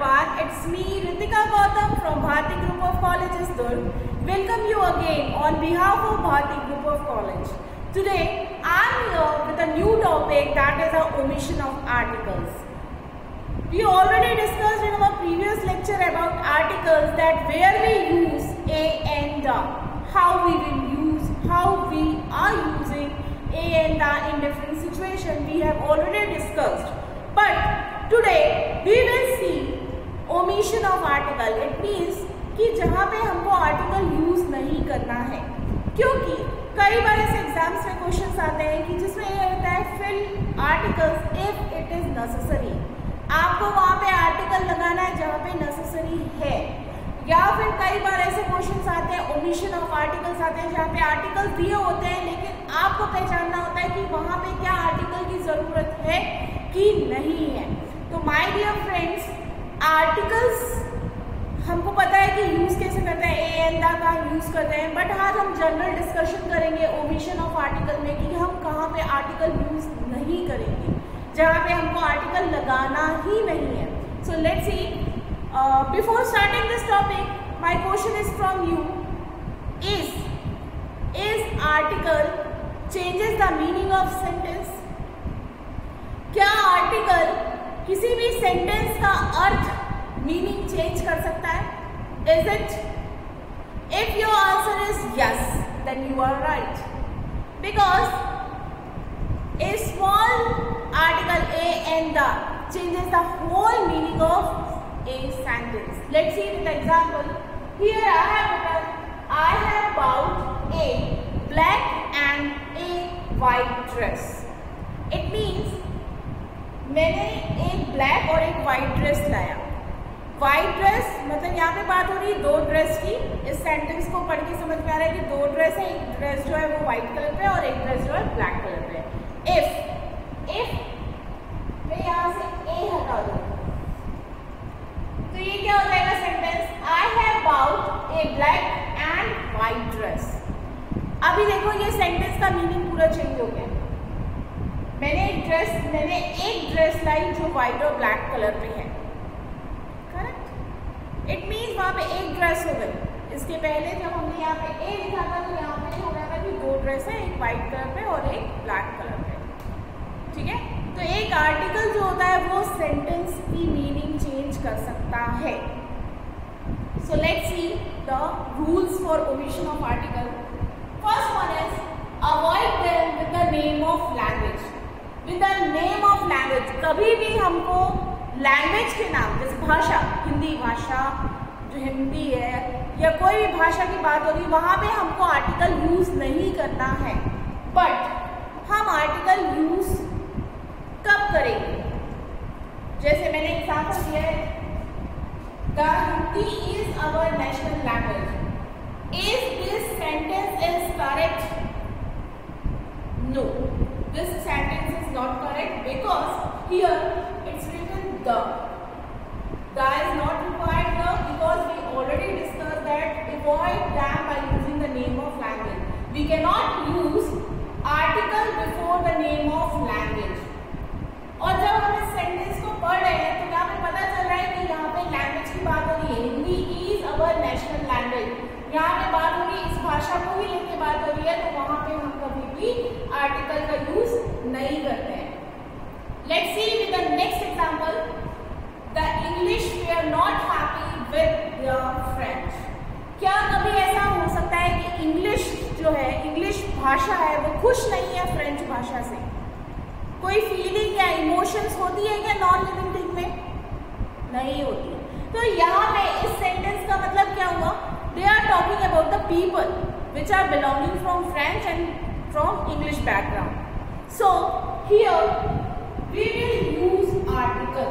everyone. It's me Ritika Gautam from Bharti Group of Colleges Durg. Welcome you again on behalf of Bharti Group of College. Today I'm here with a new topic that is the omission of articles. We already discussed in our previous lecture about articles that where we use a and the, how we will use, how we are using a and the in different situations. We have already discussed. Omission of article it means कि जहाँ पे हमको article use नहीं करना है। क्योंकि कई बार ऐसे एग्ज़ाम्स में क्वेश्चन आते हैं कि जिसमें ये होता है fill articles if it is necessary आपको वहाँ पे आर्टिकल लगाना है जहाँ पे नेसेसरी है। या फिर कई बार ऐसे क्वेश्चन आते हैं ओमिशन ऑफ़ आर्टिकल्स आते हैं जहाँ पे आर्टिकल दिए होते हैं, लेकिन आपको पहचानना होता है कि वहाँ पे क्या आर्टिकल की ज़रूरत है कि नहीं है। तो माय डियर फ्रेंड्स आर्टिकल्स, हमको पता है कि यूज़ कैसे करते हैं ए एन दा का हम यूज़ करते हैं बट आज हम जनरल डिस्कशन करेंगे ओमिशन ऑफ़ आर्टिकल में कि हम कहाँ पे आर्टिकल यूज़ नहीं करेंगे, जहाँ पे हमको आर्टिकल लगाना ही नहीं है। So let's see before starting this topic my question is from you is is article changes the meaning of sentence क्या आर्टिकल किसी भी सेंटेंस का अर्थ मीनिंग चेंज कर सकता है? Is it if your answer is yes then you are right because a small article a and the changes the whole meaning of a sentence let's see with example here I have written I have bought a black and a white dress it means मैंने एक black और एक white dress लाया. White dress मतलब यहाँ पे बात हो रही है दो ड्रेस की। इस सेंटेंस को पढ़ के समझ में आ रहा है कि दो ड्रेस है, एक ड्रेस जो है वो व्हाइट कलर पे और एक ड्रेस जो है ब्लैक कलर पे इफ़ इफ़ मैं यहाँ से ए हटा दूँ। तो ये क्या हो जाएगा sentence I have bought a black and white dress अभी देखो ये सेंटेंस का मीनिंग पूरा चेंज हो गया। मैंने एक ड्रेस मैंने एक ड्रेस लाई जो व्हाइट और black colour correct it means वहाँ पे एक ड्रेस हो गई। इसके पहले जब हमने यहाँ पे ए लिखा था तो यहाँ पे हो रहा था कि दो ड्रेस है, एक व्हाइट कलर पे और एक ब्लैक कलर पे। ठीक है? तो एक आर्टिकल जो होता है, वो सेंटेंस की मीनिंग चेंज कर सकता है। So let's see the rules for omission of article first one is avoid with the name of language with the name of language कभी भी हमको लैंग्वेज के नाम, जैसे भाषा, हिंदी, भाषा, जो हिंदी है, या कोई भी भाषा की बात होगी वहाँ पे हमको आर्टिकल यूज़ नहीं करना है। बट हम आर्टिकल यूज़ कब करेंगे? जैसे मैंने एग्ज़ाम्पल दिया है the Hindi is our national language is this sentence is correct no this sentence is not correct because written the. The is not required here because we already discussed that avoid them by using the name of language. We cannot use article before the name of language. और जब हम इस sentence को पढ़ रहे हैं तो यहाँ पे पता चल रहा है कि यहाँ पे लैंग्वेज की बात हो रही है Hindi is our national language यहाँ पे बात हो रही है इस भाषा को ही लेके बात हो रही है तो वहाँ पे हम कभी भी आर्टिकल का यूज़ नहीं करते see with the next example the English we are not happy with the French क्या कभी ऐसा हो सकता है कि इंग्लिश जो है इंग्लिश भाषा है, वो खुश नहीं है फ्रेंच भाषा से? कोई फीलिंग या इमोशंस होती है क्या नॉन लिविंग थिंग में? नहीं होती तो यहाँ पे इस सेंटेंस का मतलब क्या हुआ? They are talking about the people which are belonging from French and from English background so here we will use article.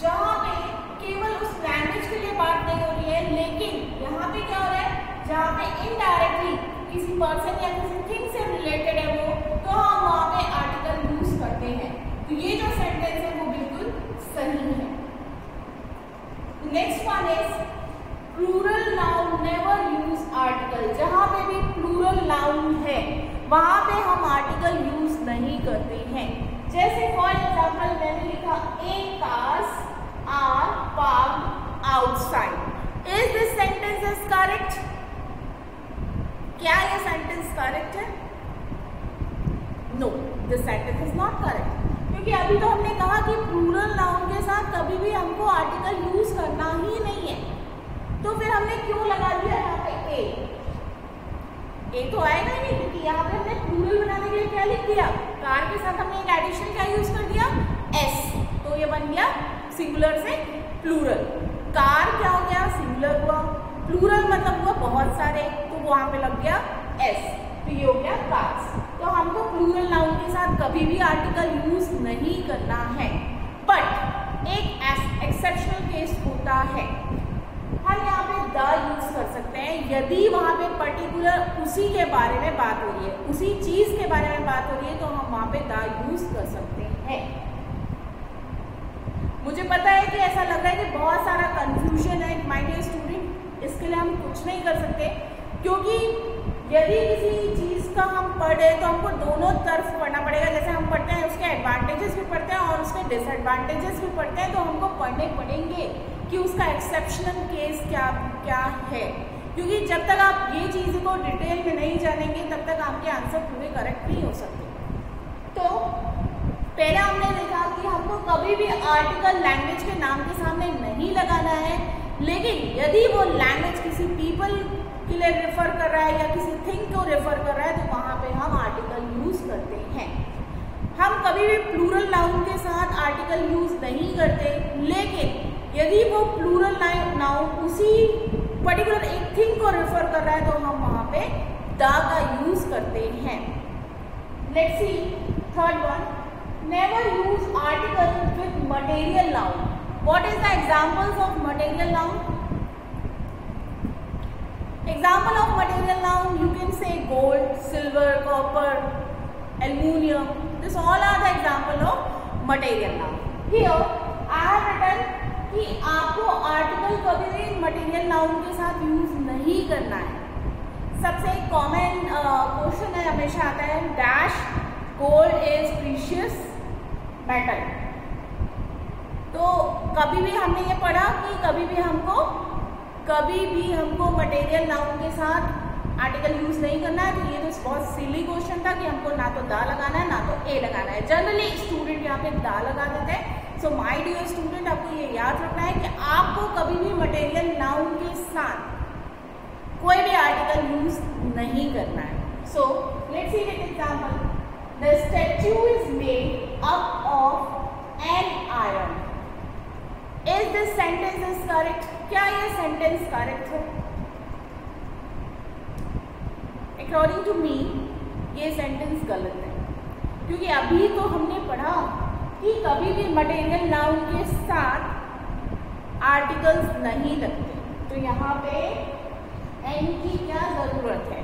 जहाँ पे केवल उस लैंग्वेज के लिए बात नहीं हो रही है, लेकिन यहाँ पे क्या हो रहा है? जहाँ पे इनडायरेक्टली किसी पर्सन या किसी थिंग से रिलेटेड है वो तो हम वहाँ पे आर्टिकल यूज़ करते हैं। तो ये जो सेंटेंस है वो बिल्कुल सही है। Next one is plural noun never use article जहाँ पे भी प्लूरल नाउन है, वहाँ पे हम आर्टिकल यूज़ नहीं करते हैं। जैसे फॉर एग्ज़ाम्पल मैंने लिखा a cars are park outside is this sentence is करेक्ट क्या ये सेंटेंस करेक्ट है? No this sentence is not correct क्योंकि अभी तो हमने कहा कि प्लूरल नाउन के साथ कभी भी हमको आर्टिकल यूज़ करना ही नहीं है। तो फिर हमने क्यों लगा दिया यहाँ पे ए ए तो आएगा नहीं, क्योंकि यहाँ पे हमने प्लूरल बनाने के लिए क्या लिख दिया? कार के साथ हमने एक एडिशन क्या यूज़ कर दिया? एस तो ये बन गया सिंगुलर से प्लूरल कार क्या हो गया? सिंगुलर हुआ. प्लूरल मतलब हुआ बहुत सारे तो वहाँ पे लग गया एस तो ये हो गया कार्स तो हमको प्लूरल नाउन के साथ कभी भी आर्टिकल यूज़ नहीं करना है. बट एक एक्सेप्शनल केस होता है. हम यहाँ पे द यूज़ कर सकते हैं। यदि वहाँ पे पर्टिकुलर उसी के बारे में बात हो रही है, उसी चीज़ के बारे में बात हो रही है तो हम वहाँ पे द यूज़ कर सकते हैं। मुझे पता है कि ऐसा लग रहा है कि बहुत सारा कंफ्यूजन है माय डियर स्टूडेंट इसके लिए हम कुछ नहीं कर सकते, क्योंकि यदि किसी चीज़ का हम पढ़े तो हमको दोनों तरफ़ पढ़ना पड़ेगा। जैसे हम पढ़ते हैं, उसके एडवांटेजेस भी पढ़ते हैं और उसके डिसएडवांटेजेस भी पढ़ते हैं तो हमको पढ़ने पड़ेंगे। कि उसका एक्सेप्शनल केस क्या क्या है? क्योंकि जब तक आप ये चीज़ को डिटेल में नहीं जानेंगे, तब तक आपके आंसर पूरे करेक्ट नहीं हो सकते। तो पहले हमने देखा कि हमको कभी भी आर्टिकल लैंग्वेज के नाम के सामने नहीं लगाना है, लेकिन यदि वो लैंग्वेज किसी पीपल के लिए रेफर कर रहा है या किसी थिंग को रेफर कर रहा है तो वहाँ पे हम आर्टिकल यूज़ करते हैं। हम कभी भी प्लूरल नाउन के साथ आर्टिकल यूज़ नहीं करते, लेकिन यदि वो प्लूरल नाउ उसी पर्टिकुलर एक थिंग को रेफर कर रहा है तो हम वहाँ पे द का यूज़ करते हैं। Let's see third one never use article with material noun what is the examples of material noun example of material noun you can say gold silver copper aluminium this all are the example of material noun here I have written कि आपको article कभी भी material noun के साथ use नहीं करना है। सबसे एक कॉमन क्वेश्चन है, हमेशा आता है dash gold is precious metal तो कभी भी हमने ये पढ़ा कि कभी भी हमको, कभी भी हमको मटेरियल नाउन के साथ आर्टिकल यूज़ नहीं करना है तो ये तो बहुत सिली क्वेश्चन था कि हमको ना तो दा लगाना है, ना तो ए लगाना है। जनरली स्टूडेंट यहाँ पे दा लगा देते हैं। सो माय डियर स्टूडेंट आपको ये याद रखना है कि आपको कभी भी मटेरियल नाउन के साथ कोई भी आर्टिकल यूज़ नहीं करना है so let's see an example The statue is made up of an iron. Is this sentence is correct? क्या ये सेंटेंस करेक्ट है अकॉर्डिंग टू मी ये सेंटेंस गलत है क्योंकि अभी तो हमने पढ़ा कि कभी भी मटेरियल नाउन के साथ आर्टिकल्स नहीं लगते। तो यहाँ पे एन की क्या ज़रूरत है?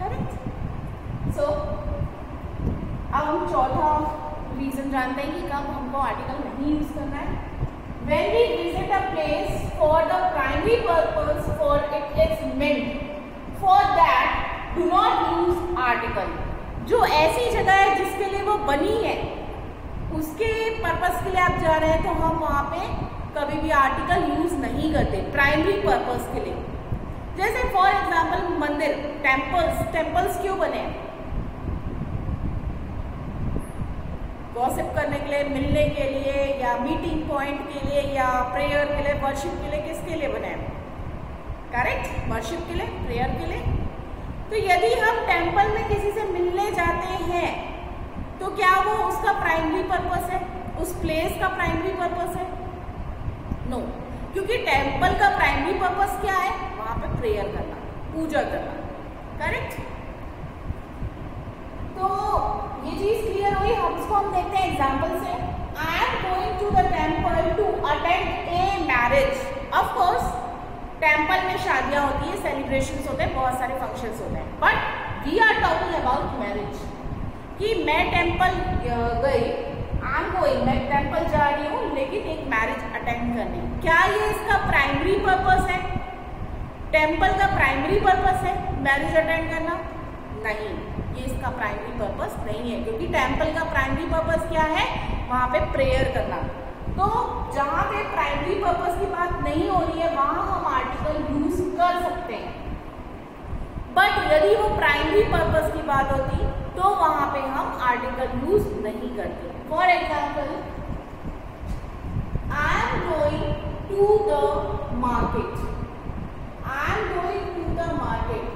करेक्ट सो so, अब हम चौथा रीजन जानते हैं कि कब हमको आर्टिकल नहीं यूज़ करना है। When we visit a place for the primary purpose for it is meant for that do not use article जो ऐसी जगह है जिसके लिए वो बनी है उसके पर्पस के लिए आप जा रहे हैं तो हम वहाँ पे कभी भी आर्टिकल यूज़ नहीं करते प्राइमरी पर्पस के लिए। जैसे फॉर एग्ज़ाम्पल मंदिर टेम्पल्स टेम्पल्स क्यों बने? गॉसिप करने के लिए, मिलने के लिए, या मीटिंग पॉइंट के लिए, या प्रेयर के लिए वर्शिप के लिए किसके लिए बने? करेक्ट वर्शिप के लिए प्रेयर के लिए। तो यदि हम टेंपल में किसी से मिलने जाते हैं तो क्या वो उसका प्राइमरी पर्पस है? उस प्लेस का प्राइमरी पर्पस है? No no. क्योंकि टेंपल का प्राइमरी पर्पस क्या है? वहाँ पे प्रेयर करना, पूजा करना. करेक्ट तो ये चीज़ क्लियर हुई। हम इसको हम देखते हैं एग्ज़ाम्पल से. I am going to the temple to attend a marriage of course temple में शादियाँ होती है सेलिब्रेशन होते हैं, बहुत सारे फ़ंक्शन होते हैं. But we are talking about marriage कि मैं टेंपल गई आम गोइंग मैं टेंपल जा रही हूँ, लेकिन एक मैरिज अटेंड करने। क्या ये इसका प्राइमरी पर्पस है? टेंपल का प्राइमरी पर्पस है मैरिज अटेंड करना? नहीं, ये इसका प्राइमरी पर्पस नहीं है, क्योंकि टेंपल का प्राइमरी पर्पस क्या है? वहाँ पे प्रेयर करना। तो जहाँ पे प्राइमरी पर्पस की बात नहीं हो रही है, वहाँ हम आर्टिकल यूज़ कर सकते हैं। बट यदि वो प्राइमरी पर्पस की बात होती आर्टिकल यूज़ नहीं करते। For example I am going to the market I am going to the market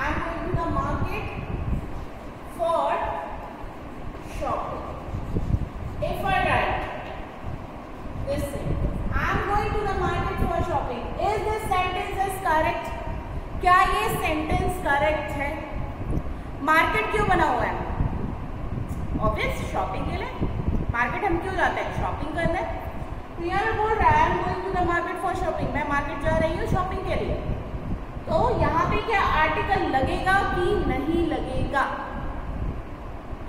I am going to the market for going to the market for shopping. Is this sentence is correct? क्या ये sentence correct है? Market क्यों बना हुआ है? Obvious shopping के लिए market हम क्यों जाते हैं? शॉपिंग करने। तो यहाँ बोल रहा है I going to the market for shopping मैं मार्केट जा रही हूँ शॉपिंग के लिए। तो यहाँ पे क्या आर्टिकल लगेगा कि नहीं लगेगा?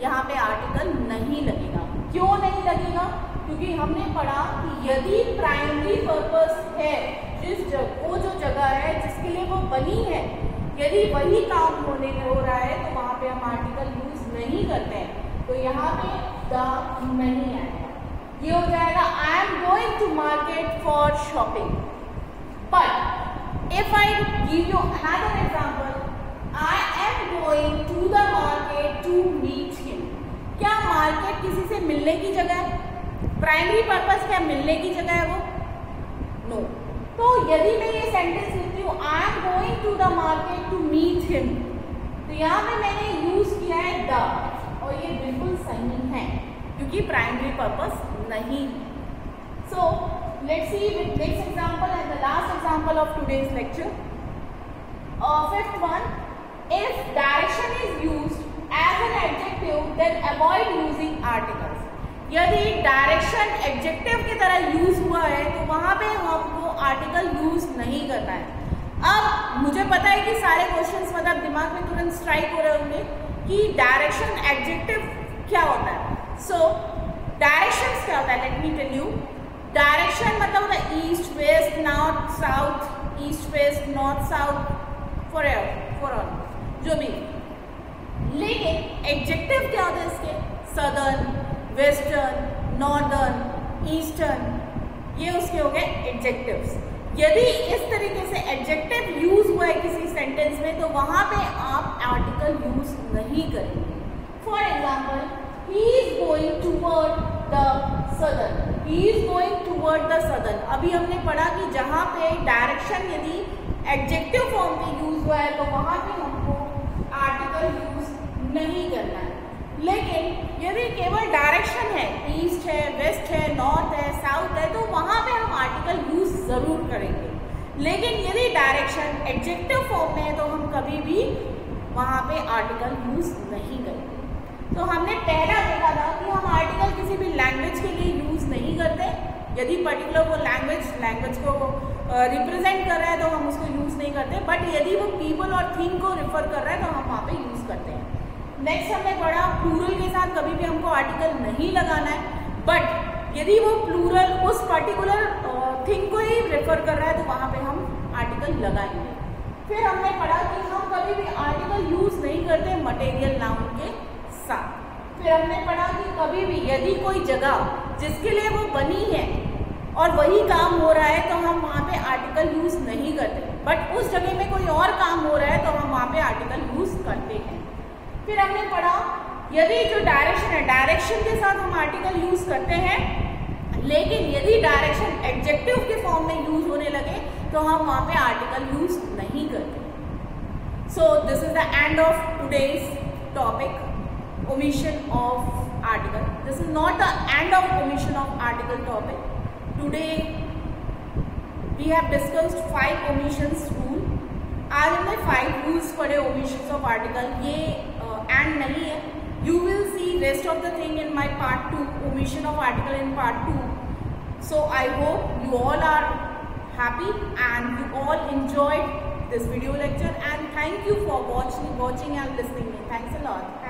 यहाँ पे आर्टिकल नहीं लगेगा। क्यों नहीं लगेगा? क्योंकि हमने पढ़ा कि यदि प्राइमरी पर्पस है जिस जग, वो जो जगह है जिसके लिए वो बनी है यदि वही काम होने हो रहा है तो वहाँ पे हम आर्टिकल यूज़ नहीं करते हैं। तो यहाँ पे द नहीं आएगा ये हो जाएगा I am going to market for shopping but if I give you another example I am going to the market to meet him क्या मार्केट किसी से मिलने की जगह है? प्राइमरी पर्पस क्या मिलने की जगह है वो? No no. तो यदि मैं ये सेंटेंस लिखती हूँ I am going to the market to meet him तो यहाँ पे मैंने यूज़ किया है द और ये सही है, क्योंकि प्राइमरी पर्पस नहीं। So let's see with next example and the last example of today's lecture fifth one if direction is used as an adjective then avoid using articles यदि डायरेक्शन एडजेक्टिव की तरह use हुआ है तो वहाँ पे हमको आर्टिकल यूज़ नहीं करना है। अब मुझे पता है कि सारे क्वेश्चंस मतलब दिमाग में तुरंत स्ट्राइक हो रहे होंगे कि डायरेक्शन एडजेक्टिव क्या होता है? सो डायरेक्शन क्या होता है? Let me tell you direction मतलब होता है east west north south east west north south for for all जो भी। लेकिन एडजेक्टिव क्या होता है इसके? सदर्न वेस्टर्न नॉर्दर्न ईस्टर्न ये उसके हो गए एडजेक्टिव्स यदि इस तरीके से एडजेक्टिव यूज़ हुआ है किसी सेंटेंस में तो वहाँ पे आप आर्टिकल यूज़ नहीं करेंगे। For example he is going toward the southern he is going toward the southern अभी हमने पढ़ा कि जहाँ पे डायरेक्शन यदि एडजेक्टिव फॉर्म में यूज़ हुआ है तो वहाँ पे हमको आर्टिकल यूज़ नहीं करना है। लेकिन यदि केवल डायरेक्शन है ईस्ट है वेस्ट है नॉर्थ है साउथ है तो वहाँ पे हम आर्टिकल यूज़ ज़रूर करेंगे। लेकिन यदि डायरेक्शन एडजेक्टिव फॉर्म में है तो हम कभी भी वहाँ पे आर्टिकल यूज़ नहीं करेंगे। तो हमने पहला देखा था कि हम आर्टिकल किसी भी लैंग्वेज के लिए यूज़ नहीं करते। यदि पर्टिकुलर वो लैंग्वेज लैंग्वेज को रिप्रेजेंट कर रहा है तो हम उसको यूज़ नहीं करते। बट यदि वो पीपल और थिंग को रिफर कर रहा है तो हम वहाँ पे यूज़ करते हैं। नेक्स्ट हमने पढ़ा प्लूरल के साथ कभी भी हमको आर्टिकल नहीं लगाना है। बट यदि वो प्लूरल उस पर्टिकुलर थिंग को ही रेफर कर रहा है तो वहाँ पे हम आर्टिकल लगाएँगे। फिर हमने पढ़ा कि हम कभी भी आर्टिकल यूज़ नहीं करते मटेरियल नाउन के। फिर हमने पढ़ा कि कभी भी यदि कोई जगह जिसके लिए वो बनी है और वही काम हो रहा है तो हम वहाँ पे आर्टिकल यूज़ नहीं करते। बट उस जगह में कोई और काम हो रहा है तो हम वहाँ पे आर्टिकल यूज़ करते हैं। फिर हमने पढ़ा, यदि जो डायरेक्शन है डायरेक्शन के साथ हम आर्टिकल यूज़ करते हैं, लेकिन यदि डायरेक्शन एडजेक्टिव के फॉर्म में यूज़ होने लगे तो हम वहाँ पे आर्टिकल यूज़ नहीं करते। So this is the end of today's topic omission of article this is not the end of omission of article topic today we have discussed five omission rule आज हमने फाइव रूल्स पढ़े omission of article ये and नहीं है you will see rest of the thing in my part two omission of article in part two so I hope you all are happy and you all enjoyed this video lecture and thank you for watching watching and listening me thanks a lot